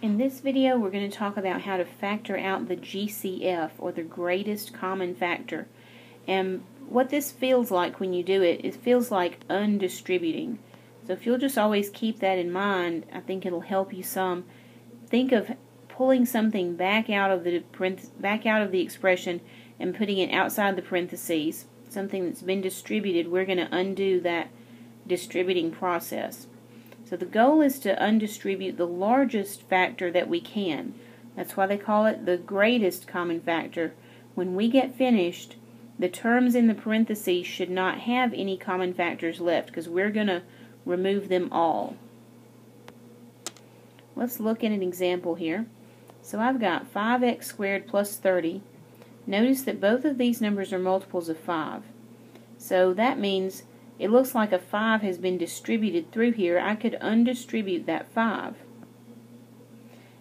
In this video we're going to talk about how to factor out the GCF or the greatest common factor and what this feels like when you do it, it feels like undistributing. So if you'll just always keep that in mind, I think it'll help you some. Think of pulling something back out of the back out of the expression and putting it outside the parentheses, something that's been distributed, we're going to undo that distributing process. So the goal is to undistribute the largest factor that we can. That's why they call it the greatest common factor. When we get finished, the terms in the parentheses should not have any common factors left because we're going to remove them all. Let's look at an example here. So I've got 5x squared plus 30. Notice that both of these numbers are multiples of 5. So that means it looks like a 5 has been distributed through here. I could undistribute that 5.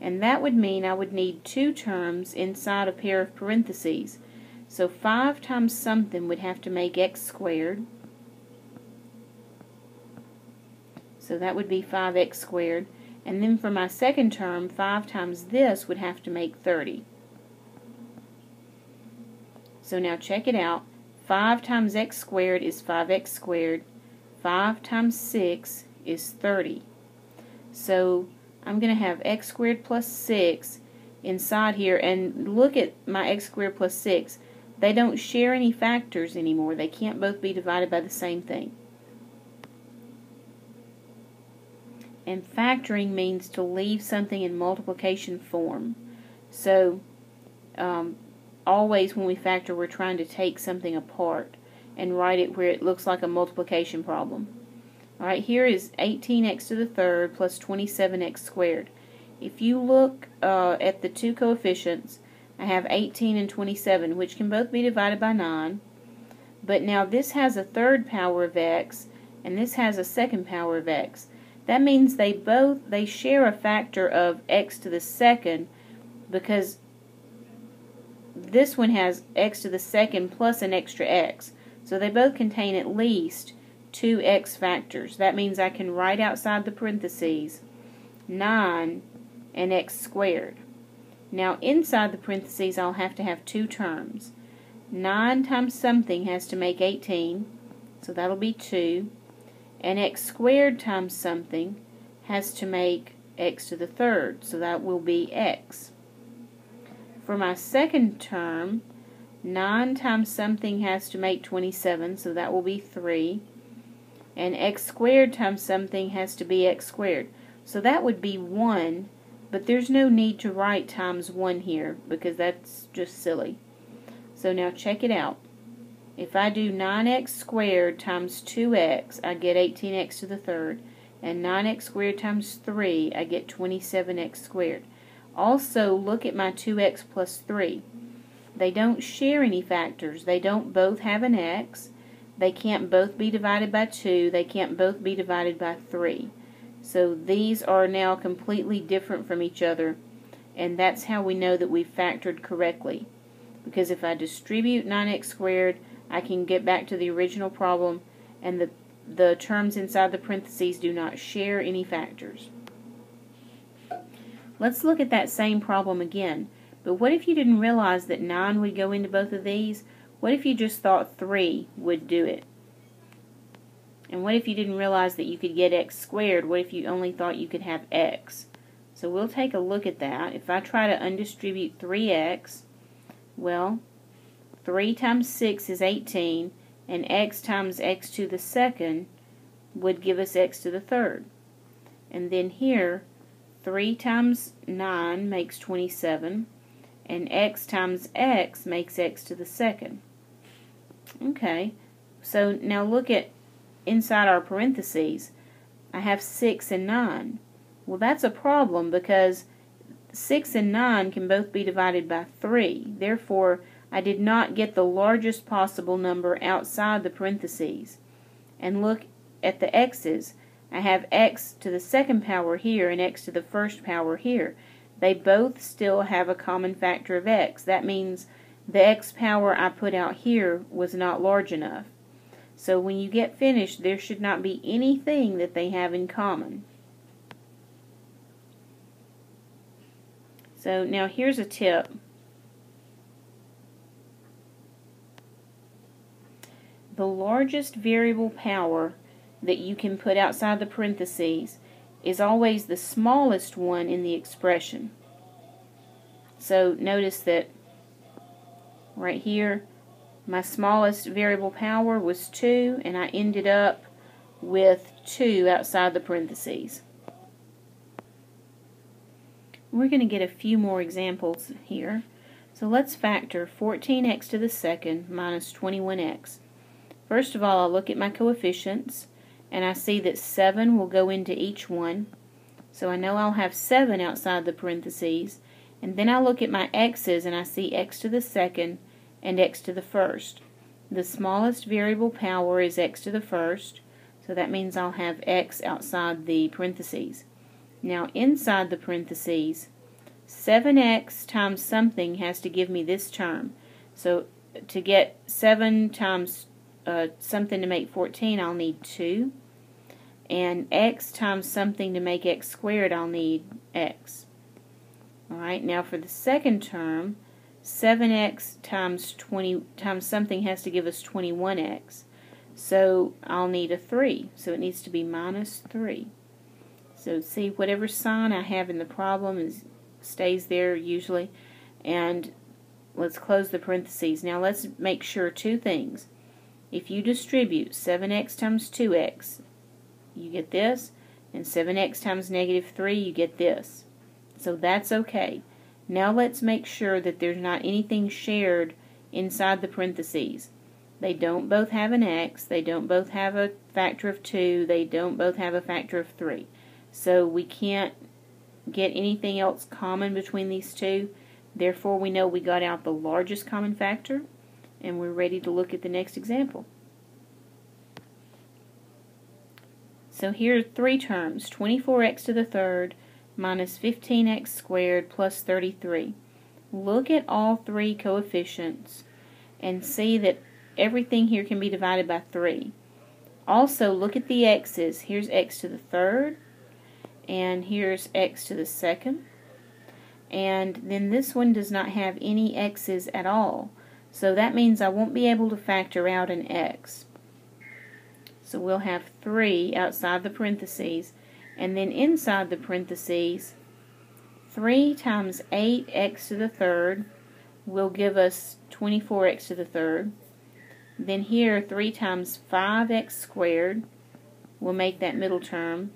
And that would mean I would need two terms inside a pair of parentheses. So 5 times something would have to make x squared. So that would be 5x squared. And then for my second term, 5 times this would have to make 30. So now check it out. 5 times x squared is 5x squared. 5 times 6 is 30. So I'm going to have x squared plus 6 inside here. And look at my x squared plus 6. They don't share any factors anymore. They can't both be divided by the same thing. And factoring means to leave something in multiplication form. So um, always when we factor we're trying to take something apart and write it where it looks like a multiplication problem. Alright, here is 18x to the third plus 27x squared. If you look uh, at the two coefficients, I have 18 and 27, which can both be divided by 9. But now this has a third power of x, and this has a second power of x. That means they both, they share a factor of x to the second because this one has x to the second plus an extra x. So they both contain at least two x factors. That means I can write outside the parentheses 9 and x squared. Now inside the parentheses I'll have to have two terms. 9 times something has to make 18, so that'll be 2. And x squared times something has to make x to the third, so that will be x. For my second term, 9 times something has to make 27, so that will be 3. And x squared times something has to be x squared. So that would be 1, but there's no need to write times 1 here because that's just silly. So now check it out. If I do 9x squared times 2x, I get 18x to the third. And 9x squared times 3, I get 27x squared. Also, look at my 2x plus 3. They don't share any factors. They don't both have an x. They can't both be divided by 2. They can't both be divided by 3. So these are now completely different from each other. And that's how we know that we've factored correctly. Because if I distribute 9x squared, I can get back to the original problem. And the, the terms inside the parentheses do not share any factors. Let's look at that same problem again. But what if you didn't realize that 9 would go into both of these? What if you just thought 3 would do it? And what if you didn't realize that you could get x squared? What if you only thought you could have x? So we'll take a look at that. If I try to undistribute 3x, well, 3 times 6 is 18, and x times x to the second would give us x to the third. And then here, 3 times 9 makes 27, and x times x makes x to the second. Okay, so now look at inside our parentheses. I have 6 and 9. Well, that's a problem because 6 and 9 can both be divided by 3. Therefore, I did not get the largest possible number outside the parentheses. And look at the x's. I have x to the second power here and x to the first power here. They both still have a common factor of x. That means the x power I put out here was not large enough. So when you get finished, there should not be anything that they have in common. So now here's a tip. The largest variable power that you can put outside the parentheses is always the smallest one in the expression. So notice that right here my smallest variable power was 2 and I ended up with 2 outside the parentheses. We're going to get a few more examples here. So let's factor 14x to the second minus 21x. First of all, I'll look at my coefficients and I see that 7 will go into each one. So I know I'll have 7 outside the parentheses. And then I look at my x's and I see x to the second and x to the first. The smallest variable power is x to the first, so that means I'll have x outside the parentheses. Now inside the parentheses, 7x times something has to give me this term. So to get 7 times uh, something to make 14, I'll need 2. And x times something to make x squared, I'll need x. Alright, now for the second term, 7x times 20 times something has to give us 21x. So I'll need a 3. So it needs to be minus 3. So see, whatever sign I have in the problem is stays there usually. And let's close the parentheses. Now let's make sure two things. If you distribute 7x times 2x, you get this. And 7x times negative 3, you get this. So that's okay. Now let's make sure that there's not anything shared inside the parentheses. They don't both have an x, they don't both have a factor of 2, they don't both have a factor of 3. So we can't get anything else common between these two. Therefore, we know we got out the largest common factor, and we're ready to look at the next example. So here are three terms, 24x to the third, minus 15x squared plus 33. Look at all three coefficients and see that everything here can be divided by 3. Also, look at the x's. Here's x to the third, and here's x to the second. And then this one does not have any x's at all. So that means I won't be able to factor out an x. So we'll have 3 outside the parentheses and then inside the parentheses 3 times 8x to the third will give us 24x to the third. Then here 3 times 5x squared will make that middle term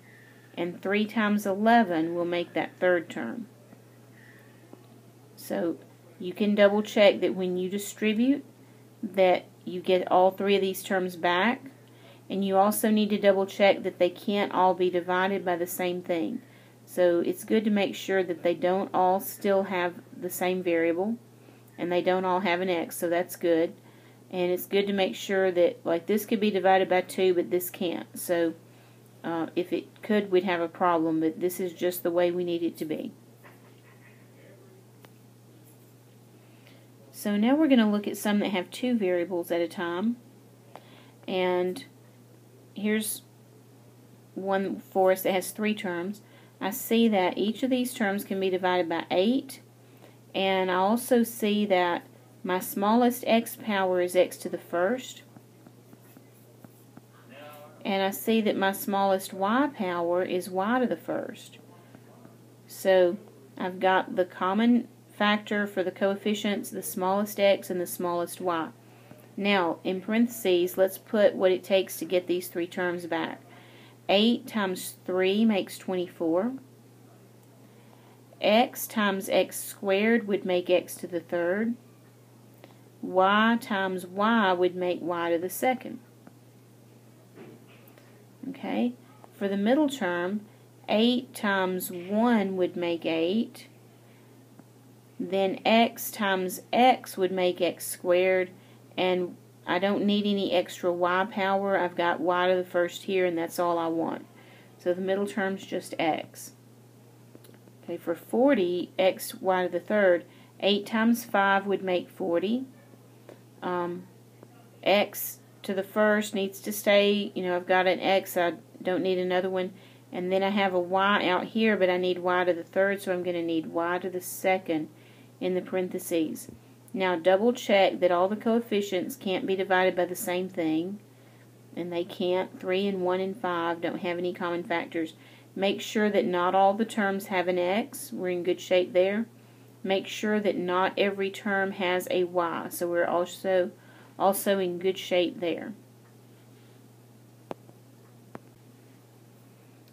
and 3 times 11 will make that third term. So you can double check that when you distribute that you get all three of these terms back and you also need to double check that they can't all be divided by the same thing. So it's good to make sure that they don't all still have the same variable and they don't all have an x, so that's good. And it's good to make sure that, like, this could be divided by 2, but this can't. So uh, if it could, we'd have a problem, but this is just the way we need it to be. So now we're going to look at some that have two variables at a time. And here's one for us that has three terms. I see that each of these terms can be divided by 8 and I also see that my smallest x power is x to the first and I see that my smallest y power is y to the first. So I've got the common factor for the coefficients, the smallest x and the smallest y. Now, in parentheses, let's put what it takes to get these three terms back. 8 times 3 makes 24. x times x squared would make x to the third. y times y would make y to the second. Okay, for the middle term, 8 times 1 would make 8. Then x times x would make x squared and I don't need any extra y power. I've got y to the first here, and that's all I want. So the middle term's just x. Okay, for 40, x, y to the third, 8 times 5 would make 40. Um, x to the first needs to stay, you know, I've got an x, I don't need another one. And then I have a y out here, but I need y to the third, so I'm going to need y to the second in the parentheses. Now double check that all the coefficients can't be divided by the same thing. And they can't. 3 and 1 and 5 don't have any common factors. Make sure that not all the terms have an x. We're in good shape there. Make sure that not every term has a y. So we're also also in good shape there.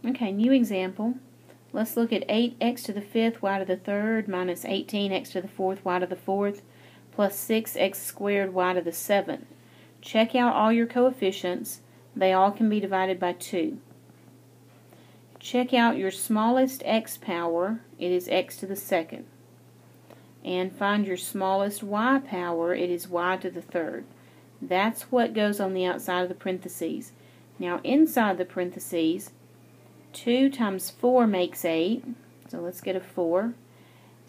Okay, new example. Let's look at 8x to the fifth, y to the third, minus 18x to the fourth, y to the fourth, plus 6x squared, y to the seventh. Check out all your coefficients. They all can be divided by 2. Check out your smallest x power. It is x to the second. And find your smallest y power. It is y to the third. That's what goes on the outside of the parentheses. Now inside the parentheses, 2 times 4 makes 8. So let's get a 4.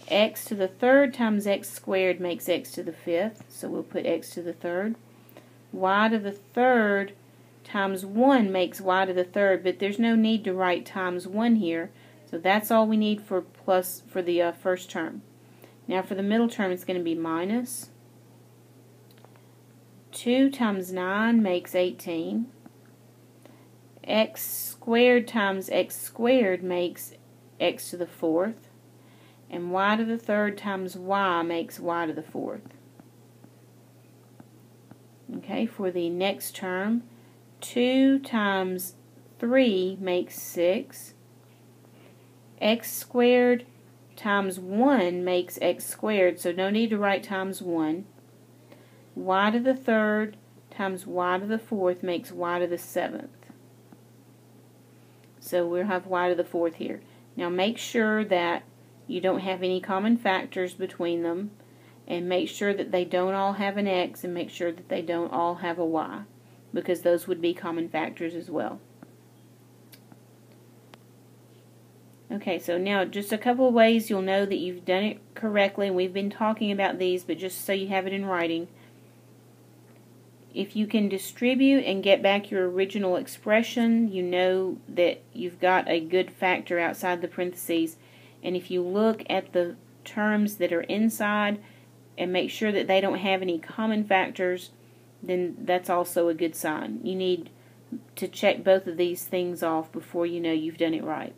X to the third times x squared makes x to the fifth. So we'll put x to the third. y to the third times 1 makes y to the third, but there's no need to write times 1 here. So that's all we need for plus for the uh, first term. Now for the middle term, it's going to be minus. 2 times 9 makes 18 x squared times x squared makes x to the fourth, and y to the third times y makes y to the fourth. Okay, for the next term, 2 times 3 makes 6. x squared times 1 makes x squared, so no need to write times 1. y to the third times y to the fourth makes y to the seventh. So we'll have y to the fourth here. Now make sure that you don't have any common factors between them and make sure that they don't all have an x and make sure that they don't all have a y because those would be common factors as well. Okay, so now just a couple of ways you'll know that you've done it correctly. We've been talking about these, but just so you have it in writing if you can distribute and get back your original expression, you know that you've got a good factor outside the parentheses. And if you look at the terms that are inside and make sure that they don't have any common factors, then that's also a good sign. You need to check both of these things off before you know you've done it right.